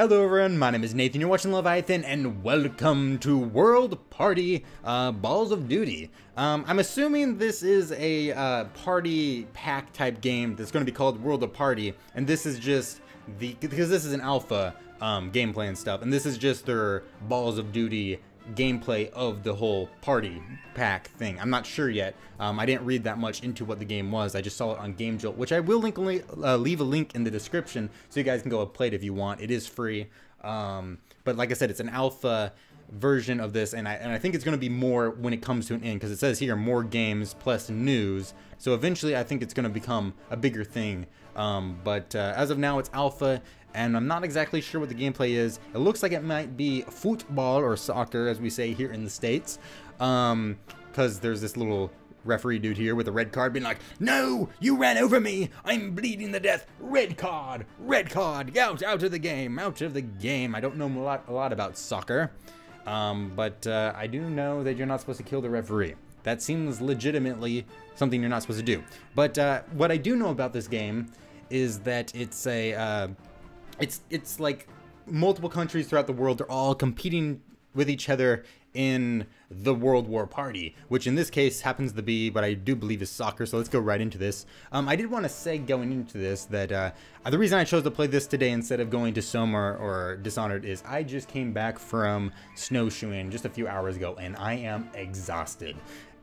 Hello everyone, my name is Nathan, you're watching Leviathan, and welcome to World Party uh, Balls of Duty. Um, I'm assuming this is a uh, party pack type game that's going to be called World of Party, and this is just the, because this is an alpha um, gameplay and stuff, and this is just their Balls of Duty gameplay of the whole party pack thing. I'm not sure yet. Um, I didn't read that much into what the game was. I just saw it on Game Jolt, which I will link, uh, leave a link in the description so you guys can go play it if you want. It is free. Um, but like I said, it's an alpha version of this, and I, and I think it's going to be more when it comes to an end, because it says here more games plus news. So eventually, I think it's going to become a bigger thing. Um, but uh, as of now, it's alpha, and I'm not exactly sure what the gameplay is. It looks like it might be football or soccer, as we say here in the States, because um, there's this little referee dude here with a red card being like, No, you ran over me. I'm bleeding to death. Red card, red card. Out, out of the game, out of the game. I don't know a lot, a lot about soccer, um, but uh, I do know that you're not supposed to kill the referee. That seems legitimately something you're not supposed to do. But uh, what I do know about this game is that it's a uh, it's it's like multiple countries throughout the world are all competing with each other in the World War Party, which in this case happens to be, but I do believe is soccer. So let's go right into this. Um, I did want to say going into this that uh, the reason I chose to play this today instead of going to Soma or Dishonored is I just came back from snowshoeing just a few hours ago and I am exhausted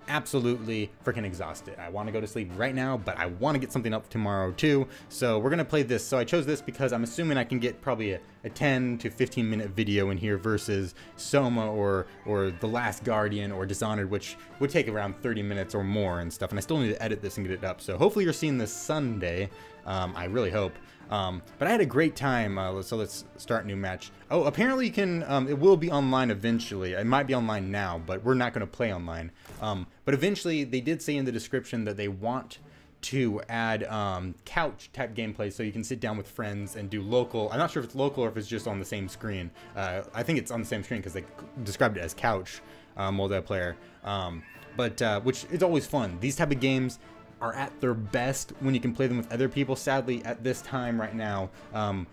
absolutely freaking exhausted. I want to go to sleep right now, but I want to get something up tomorrow too. So we're going to play this. So I chose this because I'm assuming I can get probably a, a 10 to 15 minute video in here versus Soma or, or The Last Guardian or Dishonored, which would take around 30 minutes or more and stuff. And I still need to edit this and get it up. So hopefully you're seeing this Sunday. Um, I really hope. Um, but I had a great time, uh, so let's start new match. Oh, apparently you can, um, it will be online eventually. It might be online now, but we're not going to play online. Um, but eventually, they did say in the description that they want to add um, couch type gameplay so you can sit down with friends and do local. I'm not sure if it's local or if it's just on the same screen. Uh, I think it's on the same screen because they described it as couch uh, multiplayer. Um, but uh, which is always fun. These type of games, are at their best when you can play them with other people. Sadly, at this time right now, um,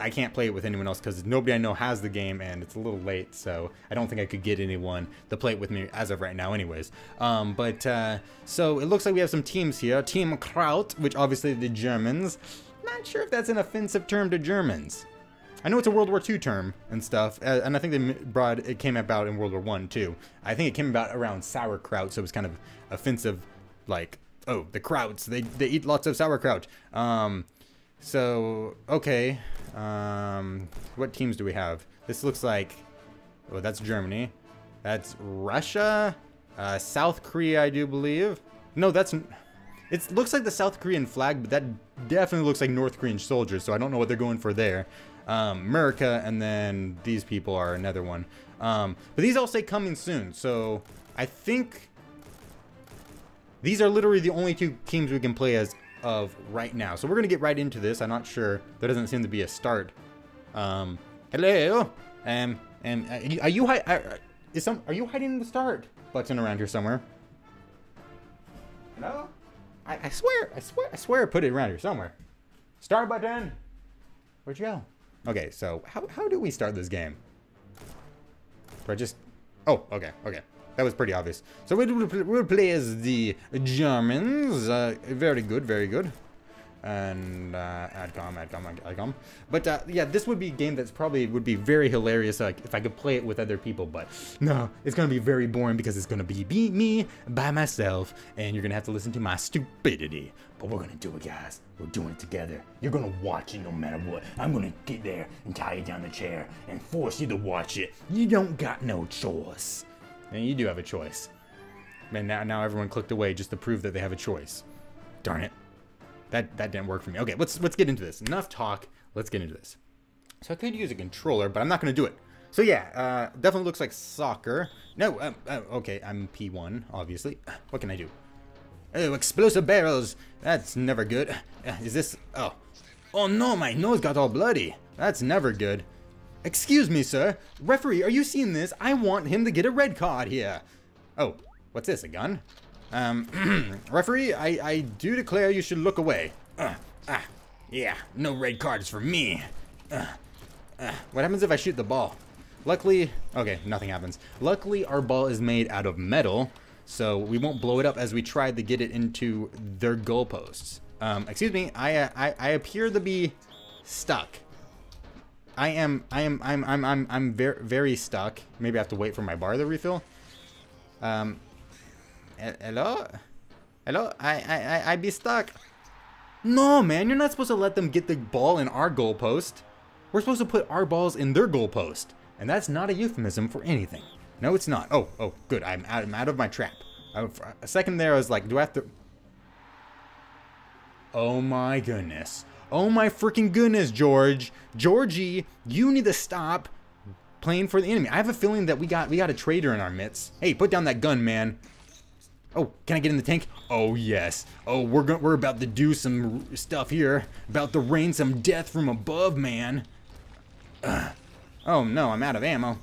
I can't play it with anyone else because nobody I know has the game and it's a little late, so I don't think I could get anyone to play it with me as of right now anyways. Um, but, uh, so it looks like we have some teams here. Team Kraut, which obviously the Germans. Not sure if that's an offensive term to Germans. I know it's a World War II term and stuff, uh, and I think they brought it came about in World War One too. I think it came about around sauerkraut, so it was kind of offensive, like oh, the Krauts. They they eat lots of sauerkraut. Um, so okay. Um, what teams do we have? This looks like, oh, that's Germany. That's Russia. Uh, South Korea, I do believe. No, that's. It looks like the South Korean flag, but that definitely looks like North Korean soldiers. So I don't know what they're going for there. Um, America, and then these people are another one. Um, but these all say coming soon. So I think these are literally the only two teams we can play as of right now. So we're going to get right into this. I'm not sure. There doesn't seem to be a start. Um, hello? Um, and uh, are you, are, is some, are you hiding the start button around here somewhere? No? I, I swear, I swear, I swear I put it around here somewhere. Start button! Where'd you go? Okay, so how, how do we start this game? Do I just... Oh, okay, okay. That was pretty obvious. So we will play as the Germans. Uh, very good, very good. And uh, AdCom, AdCom, AdCom. But uh, yeah, this would be a game that's probably would be very hilarious uh, if I could play it with other people. But no, it's gonna be very boring because it's gonna be, be me by myself, and you're gonna have to listen to my stupidity. But we're gonna do it, guys. We're doing it together. You're gonna watch it no matter what. I'm gonna get there and tie you down the chair and force you to watch it. You don't got no choice. And you do have a choice. And now, now everyone clicked away just to prove that they have a choice. Darn it. That that didn't work for me. Okay, let's let's get into this. Enough talk. Let's get into this. So I could use a controller, but I'm not going to do it. So yeah, uh, definitely looks like soccer. No, um, uh, okay, I'm P1, obviously. What can I do? Oh, explosive barrels. That's never good. Uh, is this... Oh. Oh no, my nose got all bloody. That's never good. Excuse me, sir. Referee, are you seeing this? I want him to get a red card here. Oh, what's this, a gun? Um, referee, I, I do declare you should look away. Uh, ah, yeah, no red cards for me. Uh, uh, What happens if I shoot the ball? Luckily, okay, nothing happens. Luckily, our ball is made out of metal, so we won't blow it up as we try to get it into their goalposts. Um, excuse me, I, I, I appear to be stuck. I am, I am, I'm, I'm, I'm, I'm very, very stuck. Maybe I have to wait for my bar to refill. Um, hello? Hello? I, I, I, I be stuck. No, man, you're not supposed to let them get the ball in our goalpost. We're supposed to put our balls in their goalpost. And that's not a euphemism for anything. No, it's not. Oh, oh, good. I'm out, I'm out of my trap. A second there, I was like, do I have to... Oh my goodness. Oh my freaking goodness, George. Georgie, you need to stop playing for the enemy. I have a feeling that we got we got a traitor in our midst. Hey, put down that gun, man. Oh, can I get in the tank? Oh yes. Oh, we're go we're about to do some stuff here. About to rain some death from above, man. Oh no, I'm out of ammo.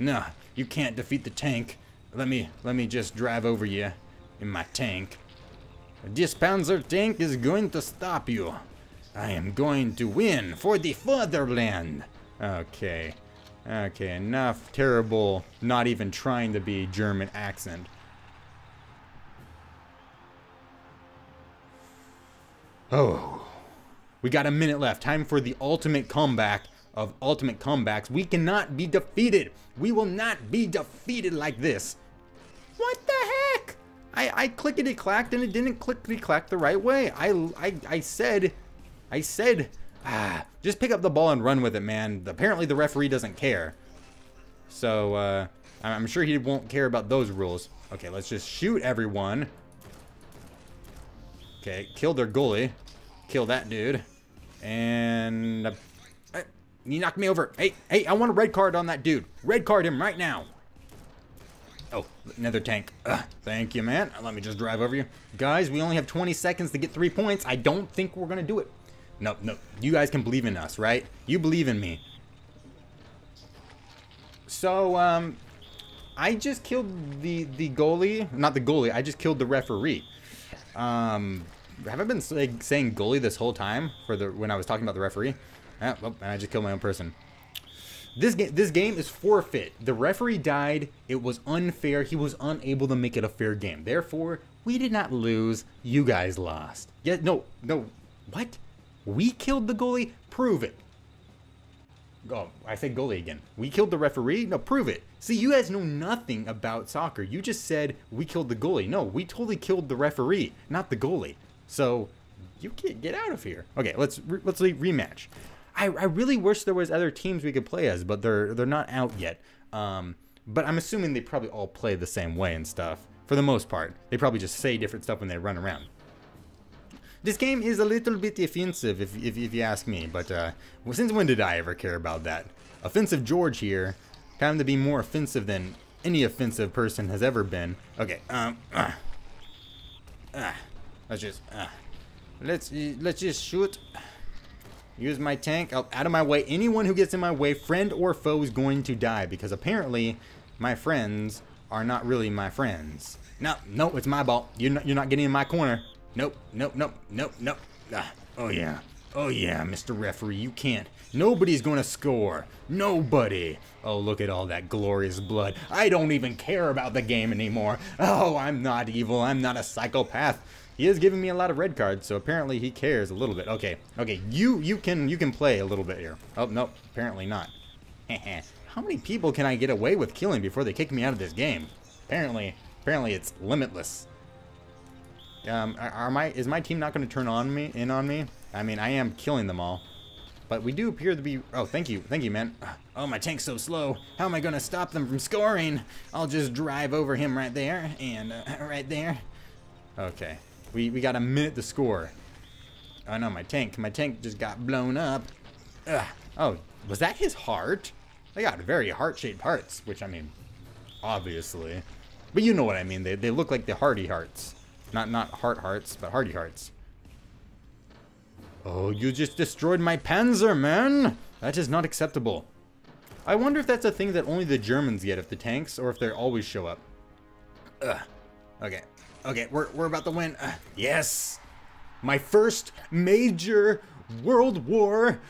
No, you can't defeat the tank. Let me let me just drive over you in my tank. This Panzer tank is going to stop you. I am going to win for the fatherland. Okay. Okay, enough terrible, not even trying to be German accent. Oh. We got a minute left. Time for the ultimate comeback of ultimate comebacks. We cannot be defeated. We will not be defeated like this. What the heck? I, I clickety clacked and it didn't clickety clack the right way. I, I, I said, I said, ah, just pick up the ball and run with it, man. Apparently the referee doesn't care. So, uh, I'm sure he won't care about those rules. Okay, let's just shoot everyone. Okay, kill their goalie. Kill that dude. And... Uh, you knocked me over. Hey, hey, I want a red card on that dude. Red card him right now. Oh, another tank. Ugh, thank you, man. Let me just drive over you. Guys, we only have 20 seconds to get three points. I don't think we're going to do it. No, no. You guys can believe in us, right? You believe in me. So, um, I just killed the, the goalie. Not the goalie. I just killed the referee. Um, have I been like, saying goalie this whole time for the when I was talking about the referee? Ah, oh, and I just killed my own person. This game, this game is forfeit. The referee died. It was unfair. He was unable to make it a fair game. Therefore, we did not lose. You guys lost. Yeah, no, no. What? We killed the goalie? Prove it. Oh, I said goalie again. We killed the referee? No, prove it. See, you guys know nothing about soccer. You just said we killed the goalie. No, we totally killed the referee, not the goalie. So, you can't get out of here. Okay, let's re let's rematch. I, I really wish there was other teams we could play as, but they're they're not out yet. Um, but I'm assuming they probably all play the same way and stuff for the most part. They probably just say different stuff when they run around. This game is a little bit offensive, if, if, if you ask me, but uh, since when did I ever care about that? Offensive George here, time to be more offensive than any offensive person has ever been. Okay, um, uh, uh, let's just, uh, let's, let's just shoot. Use my tank. Out, out of my way. Anyone who gets in my way, friend or foe, is going to die. Because apparently, my friends are not really my friends. No, no, it's my ball. You're not, you're not getting in my corner. Nope, nope, nope, nope, nope. Ah, oh, yeah. Oh, yeah, Mr. Referee, you can't. Nobody's going to score. Nobody. Oh, look at all that glorious blood. I don't even care about the game anymore. Oh, I'm not evil. I'm not a psychopath. He is giving me a lot of red cards, so apparently he cares a little bit. Okay, okay, you you can you can play a little bit here. Oh nope, apparently not. How many people can I get away with killing before they kick me out of this game? Apparently, apparently it's limitless. Um, are, my is my team not going to turn on me in on me? I mean, I am killing them all. But we do appear to be... Oh, thank you. Thank you, man. Oh, my tank's so slow. How am I going to stop them from scoring? I'll just drive over him right there and uh, right there. Okay. We, we got a minute to score. Oh no, my tank. My tank just got blown up. Ugh. Oh, was that his heart? They got very heart-shaped hearts, which I mean, obviously. But you know what I mean. They, they look like the Hardy hearts. Not not heart hearts, but Hardy hearts. Oh, you just destroyed my Panzer, man! That is not acceptable. I wonder if that's a thing that only the Germans get if the tanks, or if they always show up. Ugh. Okay, Okay, we're, we're about to win. Yes! My first major World War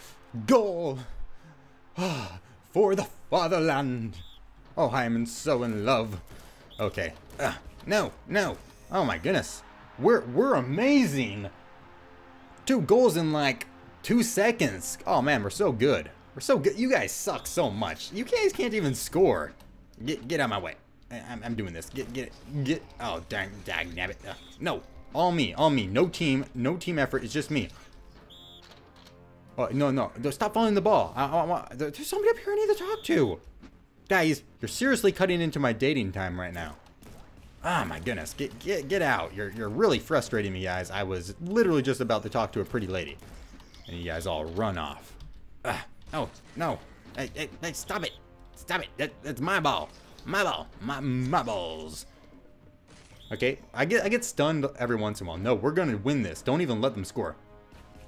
goal. for the fatherland. Oh, I am so in love. Okay. No, no. Oh my goodness. We're we're amazing. Two goals in like two seconds. Oh man, we're so good. We're so good. You guys suck so much. You guys can't even score. Get get out of my way. I, am I'm doing this. Get get get. Oh dang dang nabbit. Uh, no, all me, all me. No team, no team effort. It's just me. Oh no no! Stop following the ball. I, I, I, there's somebody up here I need to talk to. Guys, you're seriously cutting into my dating time right now. Oh, my goodness. Get get get out. You're you're really frustrating me, guys. I was literally just about to talk to a pretty lady. And you guys all run off. Ah, oh, no. Hey, hey, hey, stop it. Stop it. That, that's my ball. My ball. My my balls. Okay, I get I get stunned every once in a while. No, we're gonna win this. Don't even let them score.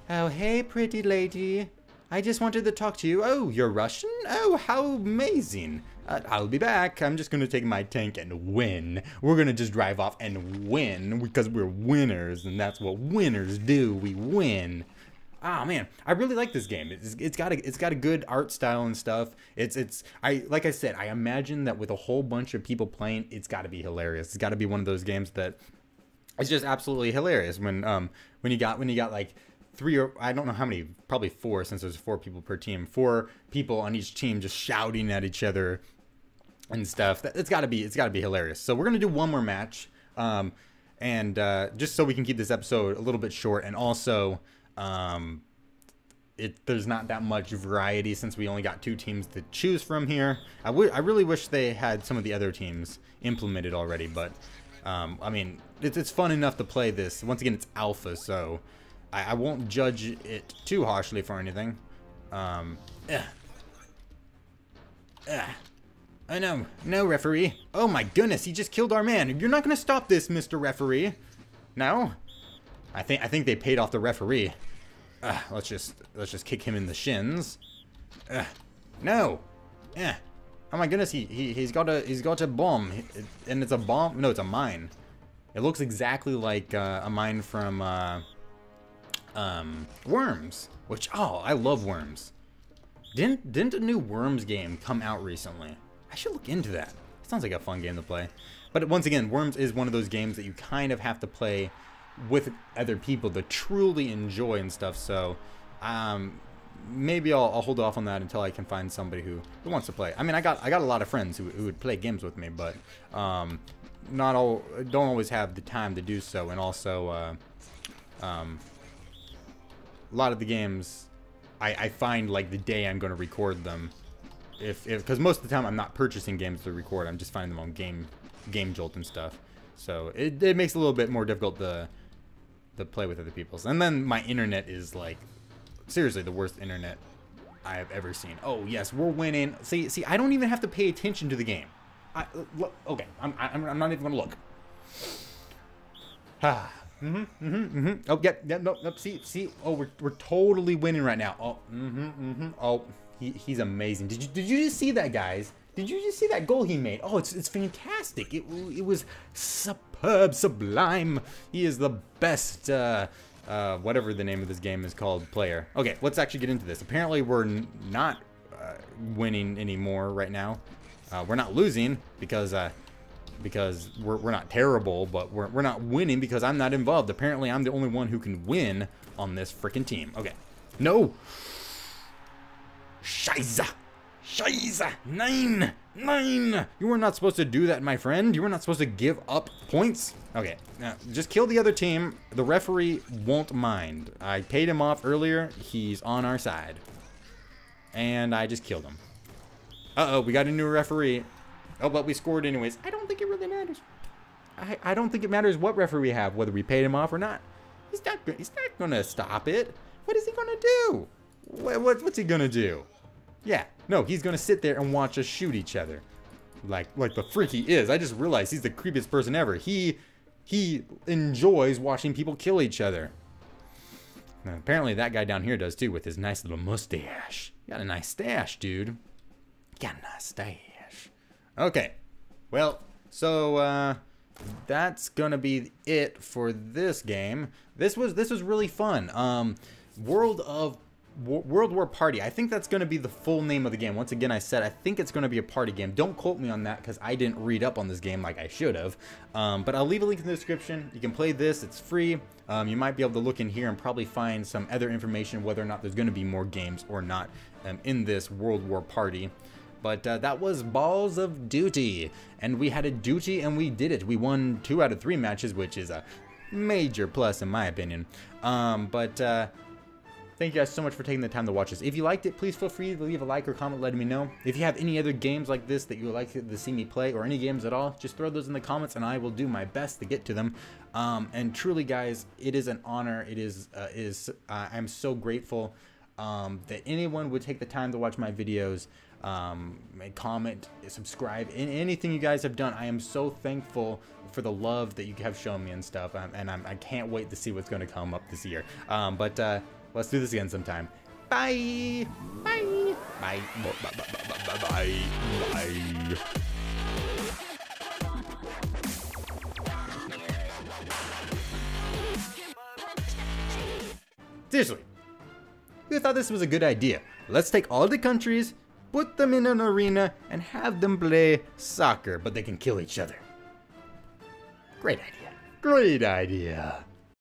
Oh, hey, pretty lady. I just wanted to talk to you. Oh, you're Russian? Oh, how amazing. Uh, I'll be back. I'm just going to take my tank and win. We're going to just drive off and win because we're winners, and that's what winners do. We win. Ah man, I really like this game. It's, it's got a it's got a good art style and stuff. It's it's I like I said, I imagine that with a whole bunch of people playing, it's got to be hilarious. It's got to be one of those games that it's just absolutely hilarious when um when you got when you got like three or I don't know how many, probably four since there's four people per team. Four people on each team just shouting at each other and stuff. It's got to be it's got to be hilarious. So we're gonna do one more match, um, and uh, just so we can keep this episode a little bit short, and also. Um, it, there's not that much variety since we only got two teams to choose from here. I, I really wish they had some of the other teams implemented already, but um, I mean, it's, it's fun enough to play this. Once again, it's alpha, so I, won't judge it too harshly for anything. Um, ugh. Ugh. Oh no, no referee. Oh my goodness, he just killed our man. You're not gonna stop this, Mr. Referee. No? I think I think they paid off the referee. Ugh, let's just let's just kick him in the shins. Ugh. No. Yeah. Oh my goodness, he, he he's got a he's got a bomb, and it's a bomb. No, it's a mine. It looks exactly like uh, a mine from uh, um, Worms, which, oh, I love Worms. Didn't, didn't a new Worms game come out recently? I should look into that. It sounds like a fun game to play. But once again, Worms is one of those games that you kind of have to play with other people to truly enjoy and stuff. So, um, maybe I'll, I'll, hold off on that until I can find somebody who, who wants to play. I mean, I got I got a lot of friends who, who would play games with me, but um, not all don't always have the time to do so, and also uh, um, a lot of the games, I, I find like the day I'm going to record them, if because most of the time I'm not purchasing games to record, I'm just finding them on Game Game Jolt and stuff. So it, it makes it a little bit more difficult to to play with other people's. And then my internet is like seriously the worst internet I have ever seen. Oh yes, we're winning. See, see, I don't even have to pay attention to the game. I, look, okay, I'm, I'm, I'm not even gonna look. Ah. Mm-hmm, mm-hmm, mm-hmm. Oh, yeah, yeah, no, no, see, see, oh, we're, we're totally winning right now. Oh, mm-hmm, mm-hmm. Oh, he, he's amazing. Did you, did you just see that, guys? Did you just see that goal he made? Oh, it's, it's fantastic. It, it was superb, sublime. He is the best, uh, uh, whatever the name of this game is called, player. Okay, let's actually get into this. Apparently, we're not uh, winning anymore right now. Uh, we're not losing because uh, because we're, we're not terrible, but we're, we're not winning because I'm not involved. Apparently, I'm the only one who can win on this freaking team. Okay. No! Scheiße! Scheiße! Nine! Nine! You were not supposed to do that, my friend. You were not supposed to give up points. Okay, now just kill the other team. The referee won't mind. I paid him off earlier. He's on our side. And I just killed him. Uh-oh, we got a new referee. Oh, but we scored anyways. I don't think it really matters. I, I don't think it matters what referee we have, whether we paid him off or not. He's not, he's not going to stop it. What is he going to do? What, what, what's he going to do? Yeah, no, he's to sit there and watch us shoot each other. Like, like the freak he is. I just realized he's the creepiest person ever. He, he enjoys watching people kill each other. Apparently that guy down here does too with his nice little mustache. Got a nice stash, dude. Got a nice stash. Okay. Well, so uh, that's gonna be it for this game. This was this was really fun. Um, World of World War Party. I think that's going to be the full name of the game. Once again, I said I think it's going to be a party game. Don't quote me on that because I didn't read up on this game like I should have. Um, but I'll leave a link in the description. You can play this. It's free. Um, you might be able to look in here and probably find some other information whether or not there's going to be more games or not um, in this World War Party. But uh, that was Balls of Duty. And we had a duty and we did it. We won two out of three matches, which is a major plus in my opinion. Um, but uh, thank you guys so much for taking the time to watch this. If you liked it, please feel free to leave a like or comment letting me know. If you have any other games like this that you would like to see me play or any games at all, just throw those in the comments and I will do my best to get to them. Um, and truly guys, it is an honor. It is, uh, is uh, I'm so grateful um, that anyone would take the time to watch my videos um, comment, subscribe, and anything you guys have done. I am so thankful for the love that you have shown me and stuff, um, and I'm, I can not wait to see what's going to come up this year. Um, but uh, let's do this again sometime. Bye. Bye. Bye. Bye. Bye. Bye. Bye. Seriously, who thought this was a good idea? Let's take all the countries, put them in an arena, and have them play soccer, but they can kill each other. Great idea. Great idea.